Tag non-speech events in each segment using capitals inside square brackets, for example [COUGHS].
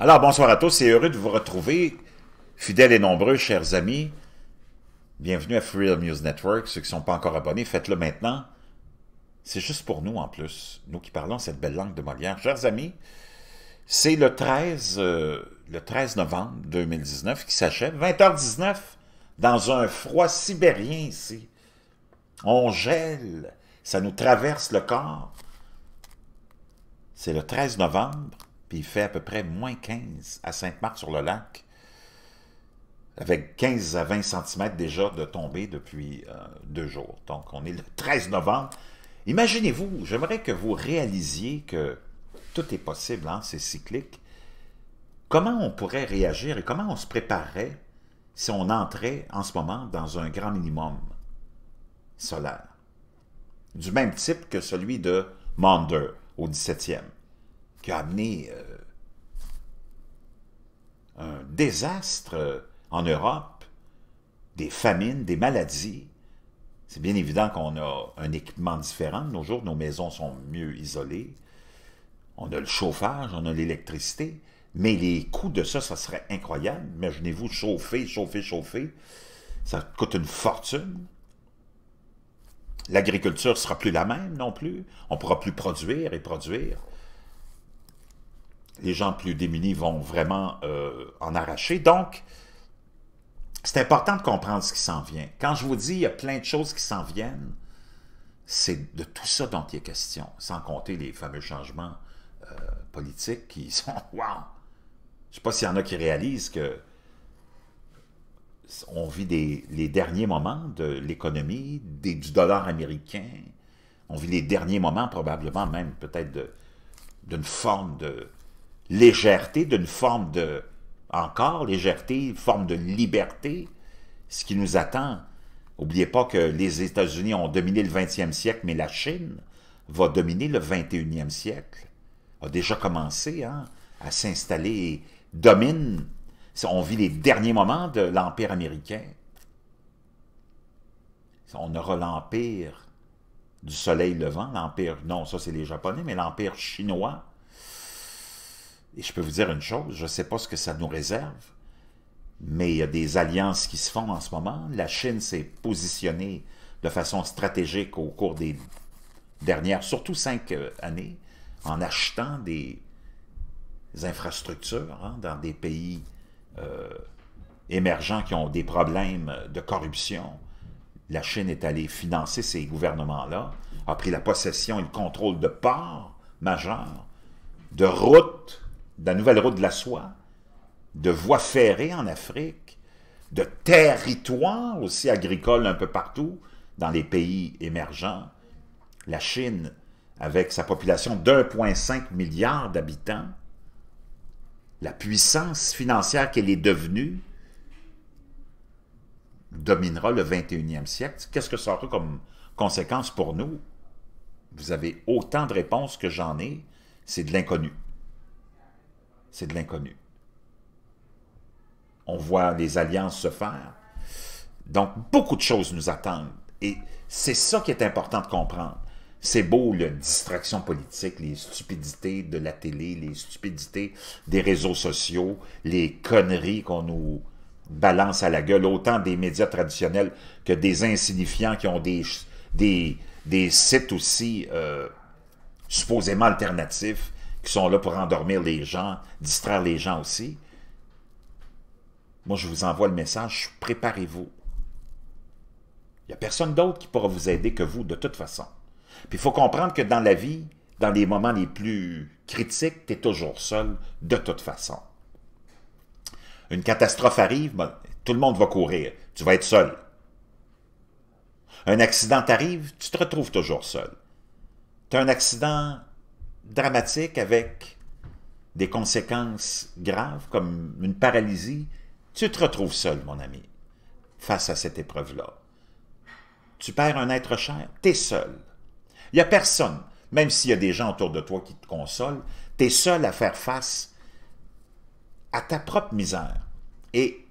Alors, bonsoir à tous, c'est heureux de vous retrouver, fidèles et nombreux, chers amis. Bienvenue à Free News Network. Ceux qui ne sont pas encore abonnés, faites-le maintenant. C'est juste pour nous, en plus, nous qui parlons cette belle langue de Molière. Chers amis, c'est le 13, euh, le 13 novembre 2019 qui s'achève, 20h19, dans un froid sibérien ici. On gèle, ça nous traverse le corps. C'est le 13 novembre, puis il fait à peu près moins 15 à Sainte-Marthe-sur-le-Lac, avec 15 à 20 cm déjà de tombée depuis euh, deux jours. Donc, on est le 13 novembre. Imaginez-vous, j'aimerais que vous réalisiez que tout est possible, hein, c'est cyclique. Comment on pourrait réagir et comment on se préparerait si on entrait en ce moment dans un grand minimum solaire, du même type que celui de Maunder au 17e, qui a amené euh, un désastre euh, en Europe, des famines, des maladies. C'est bien évident qu'on a un équipement différent. Nos jours, nos maisons sont mieux isolées. On a le chauffage, on a l'électricité. Mais les coûts de ça, ça serait incroyable. Imaginez-vous chauffer, chauffer, chauffer. Ça coûte une fortune. L'agriculture ne sera plus la même non plus. On ne pourra plus produire et produire. Les gens plus démunis vont vraiment euh, en arracher. Donc, c'est important de comprendre ce qui s'en vient. Quand je vous dis il y a plein de choses qui s'en viennent, c'est de tout ça dont il est question, sans compter les fameux changements euh, politiques qui [LAUGHS] sont « wow ». Je ne sais pas s'il y en a qui réalisent que on vit les derniers moments de l'économie, du dollar américain. On vit les derniers moments, probablement même peut-être d'une forme de légèreté, d'une forme de, encore, légèreté, forme de liberté. Ce qui nous attend, n'oubliez pas que les États-Unis ont dominé le 20e siècle, mais la Chine va dominer le 21e siècle. A déjà commencé hein, à s'installer domine, on vit les derniers moments de l'Empire américain. On aura l'Empire du soleil levant, l'Empire, non, ça c'est les Japonais, mais l'Empire chinois. Et je peux vous dire une chose, je ne sais pas ce que ça nous réserve, mais il y a des alliances qui se font en ce moment. La Chine s'est positionnée de façon stratégique au cours des dernières, surtout cinq euh, années, en achetant des, infrastructures hein, dans des pays euh, émergents qui ont des problèmes de corruption. La Chine est allée financer ces gouvernements-là, a pris la possession et le contrôle de ports majeurs, de routes, de la nouvelle route de la soie, de voies ferrées en Afrique, de territoires aussi agricoles un peu partout dans les pays émergents. La Chine, avec sa population d'1,5 milliard d'habitants, la puissance financière qu'elle est devenue dominera le 21e siècle. Qu'est-ce que ça aura comme conséquence pour nous? Vous avez autant de réponses que j'en ai, c'est de l'inconnu. C'est de l'inconnu. On voit les alliances se faire. Donc, beaucoup de choses nous attendent. Et c'est ça qui est important de comprendre. C'est beau, la distraction politique, les stupidités de la télé, les stupidités des réseaux sociaux, les conneries qu'on nous balance à la gueule, autant des médias traditionnels que des insignifiants qui ont des, des, des sites aussi euh, supposément alternatifs, qui sont là pour endormir les gens, distraire les gens aussi. Moi, je vous envoie le message, préparez-vous. Il n'y a personne d'autre qui pourra vous aider que vous, de toute façon. Puis il faut comprendre que dans la vie, dans les moments les plus critiques, tu es toujours seul, de toute façon. Une catastrophe arrive, ben, tout le monde va courir. Tu vas être seul. Un accident arrive, tu te retrouves toujours seul. Tu as un accident dramatique avec des conséquences graves, comme une paralysie, tu te retrouves seul, mon ami, face à cette épreuve-là. Tu perds un être cher, tu es seul. Il n'y a personne, même s'il y a des gens autour de toi qui te consolent, tu es seul à faire face à ta propre misère et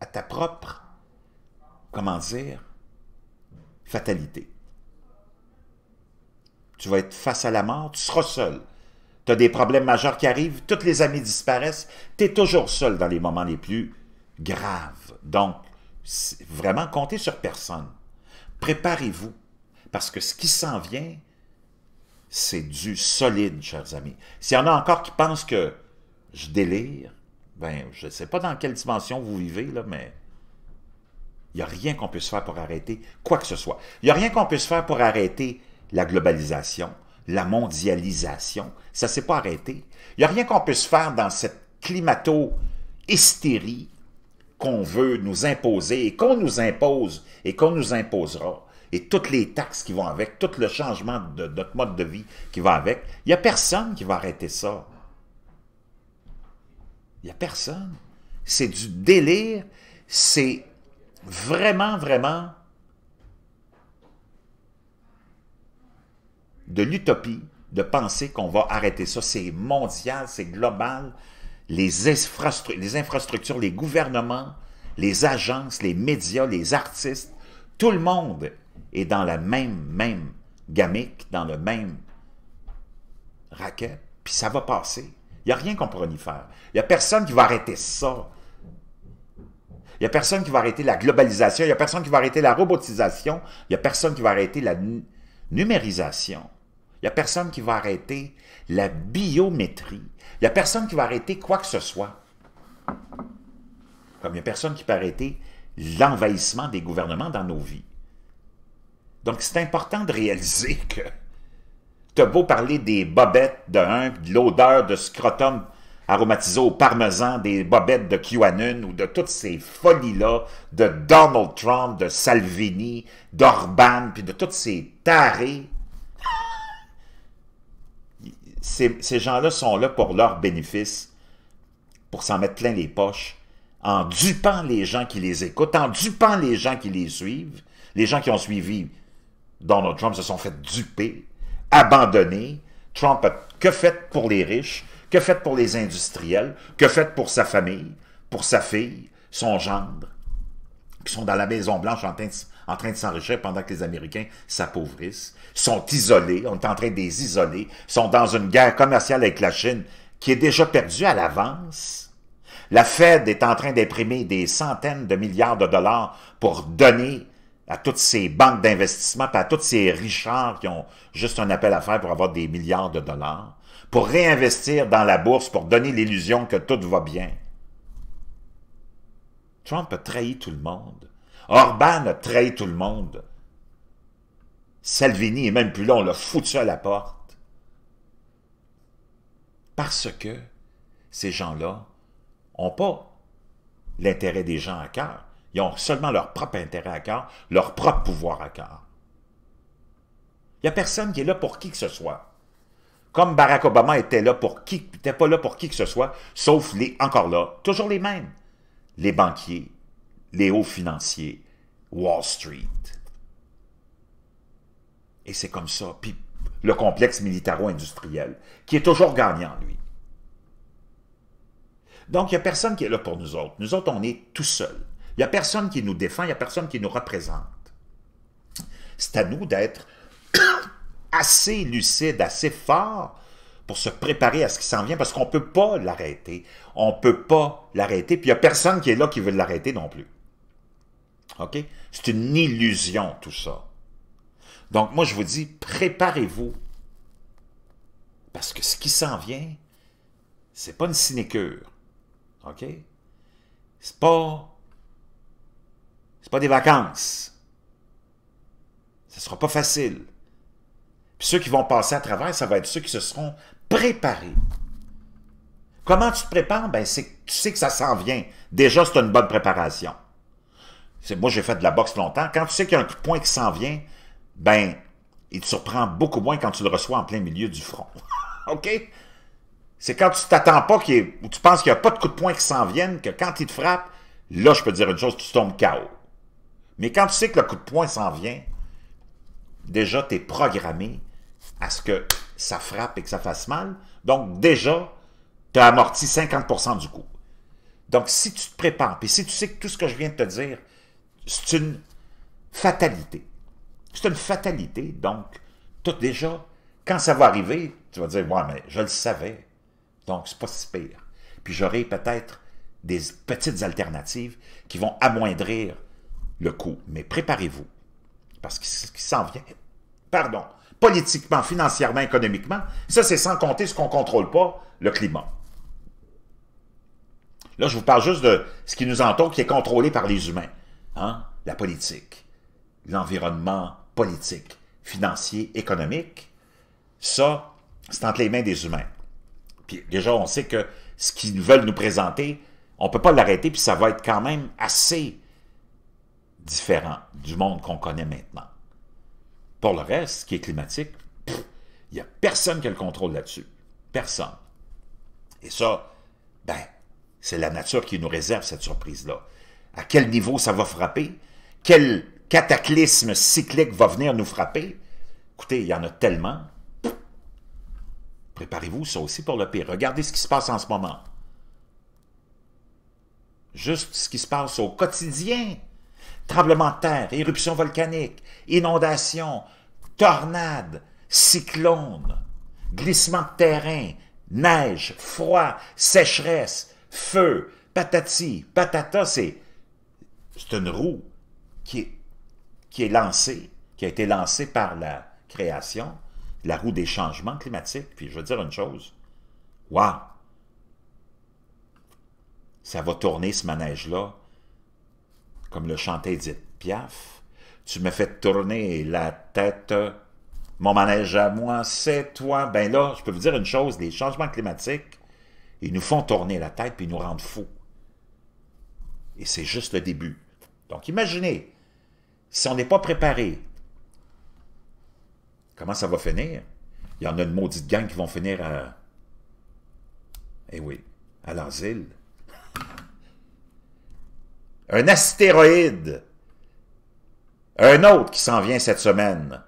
à ta propre, comment dire, fatalité. Tu vas être face à la mort, tu seras seul. tu as des problèmes majeurs qui arrivent, tous les amis disparaissent, tu es toujours seul dans les moments les plus graves. Donc, vraiment, comptez sur personne. Préparez-vous, parce que ce qui s'en vient, c'est du solide, chers amis. S'il y en a encore qui pensent que je délire, ben, je ne sais pas dans quelle dimension vous vivez, là, mais il n'y a rien qu'on puisse faire pour arrêter quoi que ce soit. Il n'y a rien qu'on puisse faire pour arrêter la globalisation, la mondialisation. Ça ne s'est pas arrêté. Il n'y a rien qu'on puisse faire dans cette climato-hystérie qu'on veut nous imposer et qu'on nous impose et qu'on nous imposera et toutes les taxes qui vont avec, tout le changement de, notre mode de vie qui va avec, il n'y a personne qui va arrêter ça. Il n'y a personne. C'est du délire, c'est vraiment, vraiment de l'utopie de penser qu'on va arrêter ça. C'est mondial, c'est global. Les, infrastructures, les gouvernements, les agences, les médias, les artistes, tout le monde est dans la même, même gamique, dans le même racket, puis ça va passer. Il n'y a rien qu'on pourra y faire. Il n'y a personne qui va arrêter ça. Il n'y a personne qui va arrêter la globalisation, il n'y a personne qui va arrêter la robotisation, il n'y a personne qui va arrêter la numérisation. Il n'y a personne qui va arrêter la biométrie. Il n'y a personne qui va arrêter quoi que ce soit. Comme il n'y a personne qui peut arrêter l'envahissement des gouvernements dans nos vies. Donc, c'est important de réaliser que tu as beau parler des bobettes de un, de l'odeur de scrotum aromatisé au parmesan, des bobettes de QAnon ou de toutes ces folies-là, de Donald Trump, de Salvini, d'Orban, puis de toutes ces tarés. Ces, gens-là sont là pour leur bénéfice, pour s'en mettre plein les poches, en dupant les gens qui les écoutent, en dupant les gens qui les suivent, les gens qui ont suivi Donald Trump se sont fait duper, abandonner. Trump a que fait pour les riches, que fait pour les industriels, que fait pour sa famille, pour sa fille, son gendre, qui sont dans la Maison-Blanche en train de, s'enrichir pendant que les Américains s'appauvrissent, sont isolés, on est en train de les isoler, sont dans une guerre commerciale avec la Chine qui est déjà perdue à l'avance. La Fed est en train d'imprimer des centaines de milliards de dollars pour donner à toutes ces banques d'investissement, à tous ces richards qui ont juste un appel à faire pour avoir des milliards de dollars, pour réinvestir dans la bourse, pour donner l'illusion que tout va bien. Trump a trahi tout le monde. Orban a trahi tout le monde. Salvini est même plus là, on l'a foutu à la porte. Parce que ces gens-là n'ont pas l'intérêt des gens à cœur. Ils ont seulement leur propre intérêt à cœur, leur propre pouvoir à cœur. Il n'y a personne qui est là pour qui que ce soit. Comme Barack Obama était là pour qui, n'était pas là pour qui que ce soit, sauf les, encore là, toujours les mêmes. Les banquiers, les hauts financiers, Wall Street. Et c'est comme ça. Puis le complexe militaro-industriel, qui est toujours gagnant, lui. Donc, il n'y a personne qui est là pour nous autres. Nous autres, on est tout seuls. Il n'y a personne qui nous défend, il n'y a personne qui nous représente. C'est à nous d'être [COUGHS] assez lucide, assez fort pour se préparer à ce qui s'en vient, parce qu'on ne peut pas l'arrêter. On ne peut pas l'arrêter, puis il n'y a personne qui est là qui veut l'arrêter non plus. OK? C'est une illusion, tout ça. Donc, moi, je vous dis, préparez-vous. Parce que ce qui s'en vient, c'est pas une sinécure. OK? C'est pas c'est pas des vacances. Ce sera pas facile. Puis ceux qui vont passer à travers, ça va être ceux qui se seront préparés. Comment tu te prépares? Ben, c'est tu sais que ça s'en vient. Déjà, c'est une bonne préparation. Moi, j'ai fait de la boxe longtemps. Quand tu sais qu'il y a un coup de poing qui s'en vient, ben, il te surprend beaucoup moins quand tu le reçois en plein milieu du front. [LAUGHS] OK? C'est quand tu t'attends pas qu'il ou tu penses qu'il n'y a pas de coup de poing qui s'en viennent, que quand il te frappe, là, je peux dire une chose, tu tombes KO. Mais quand tu sais que le coup de poing s'en vient, déjà, tu es programmé à ce que ça frappe et que ça fasse mal. Donc, déjà, tu as amorti 50% du coup. Donc, si tu te prépares, puis si tu sais que tout ce que je viens de te dire, c'est une fatalité. C'est une fatalité. Donc, tout déjà, quand ça va arriver, tu vas dire, ouais, mais je le savais. Donc, c'est pas si pire. Puis j'aurai peut-être des petites alternatives qui vont amoindrir le coût. Mais préparez-vous. Parce qu'il s'en vient. Pardon. Politiquement, financièrement, économiquement, ça, c'est sans compter ce qu'on ne contrôle pas, le climat. Là, je vous parle juste de ce qui nous entoure, qui est contrôlé par les humains. Hein? La politique, l'environnement politique, financier, économique. Ça, c'est entre les mains des humains. Puis déjà, on sait que ce qu'ils veulent nous présenter, on ne peut pas l'arrêter, puis ça va être quand même assez différent du monde qu'on connaît maintenant. Pour le reste, ce qui est climatique, il n'y a personne qui a le contrôle là-dessus. Personne. Et ça, ben, c'est la nature qui nous réserve cette surprise-là. À quel niveau ça va frapper? Quel cataclysme cyclique va venir nous frapper? Écoutez, il y en a tellement. Préparez-vous ça aussi pour le pire. Regardez ce qui se passe en ce moment. Juste ce qui se passe au quotidien. Tremblement de terre, éruption volcanique, inondation, tornade, cyclone, glissement de terrain, neige, froid, sécheresse, feu, patati, patata, c'est une roue qui est, qui est lancée, qui a été lancée par la création, la roue des changements climatiques. Puis je veux dire une chose, waouh! Ça va tourner ce manège-là, comme le chantait Edith Piaf. Tu me fais tourner la tête, mon manège à moi, c'est toi. Ben là, je peux vous dire une chose, les changements climatiques, ils nous font tourner la tête puis ils nous rendent fous. Et c'est juste le début. Donc imaginez, si on n'est pas préparé, comment ça va finir? Il y en a une maudite gang qui vont finir à... Eh oui, à l'asile. Un astéroïde. Un autre qui s'en vient cette semaine.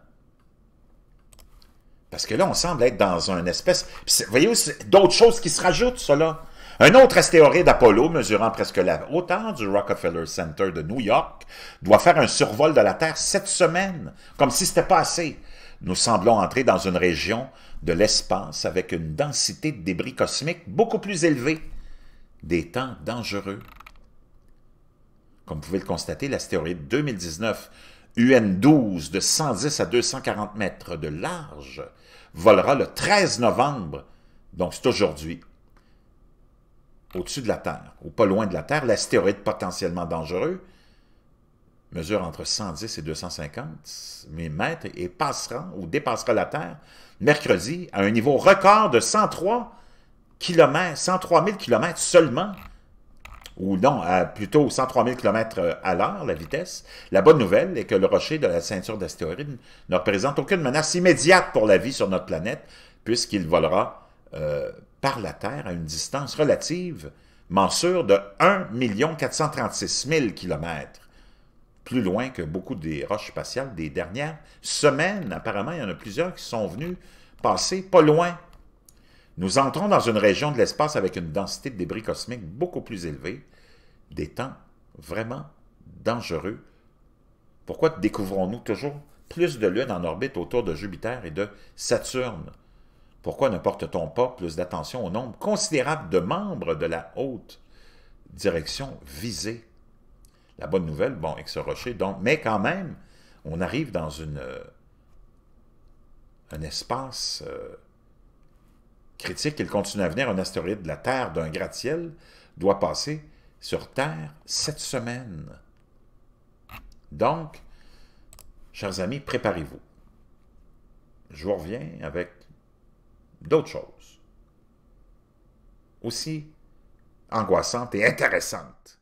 Parce que là, on semble être dans une espèce... Vous voyez, d'autres choses qui se rajoutent, cela. Un autre astéroïde Apollo, mesurant presque la hauteur du Rockefeller Center de New York, doit faire un survol de la Terre cette semaine, comme si c'était pas assez. Nous semblons entrer dans une région de l'espace avec une densité de débris cosmiques beaucoup plus élevée, des temps dangereux. Comme vous pouvez le constater, l'astéroïde 2019 UN-12 de 110 à 240 mètres de large volera le 13 novembre, donc c'est aujourd'hui, au-dessus de la Terre, ou pas loin de la Terre, l'astéroïde potentiellement dangereux mesure entre 110 et 250 mètres et passera ou dépassera la Terre mercredi à un niveau record de 103 km, 103 000 km seulement ou non, à plutôt 103 000 km à l'heure, la vitesse. La bonne nouvelle est que le rocher de la ceinture d'astéroïdes ne représente aucune menace immédiate pour la vie sur notre planète, puisqu'il volera euh, par la Terre à une distance relative mensure de 1 436 000 km. Plus loin que beaucoup des roches spatiales des dernières semaines. Apparemment, il y en a plusieurs qui sont venus passer pas loin nous entrons dans une région de l'espace avec une densité de débris cosmiques beaucoup plus élevée, des temps vraiment dangereux. Pourquoi découvrons-nous toujours plus de lunes en orbite autour de Jupiter et de Saturne? Pourquoi ne porte-t-on pas plus d'attention au nombre considérable de membres de la haute direction visée? La bonne nouvelle, bon, avec ce rocher, donc, mais quand même, on arrive dans une, euh, un espace euh, critique qu'il continue à venir un astéroïde de la Terre d'un gratte-ciel doit passer sur Terre cette semaine. Donc, chers amis, préparez-vous. Je vous reviens avec d'autres choses aussi angoissantes et intéressantes.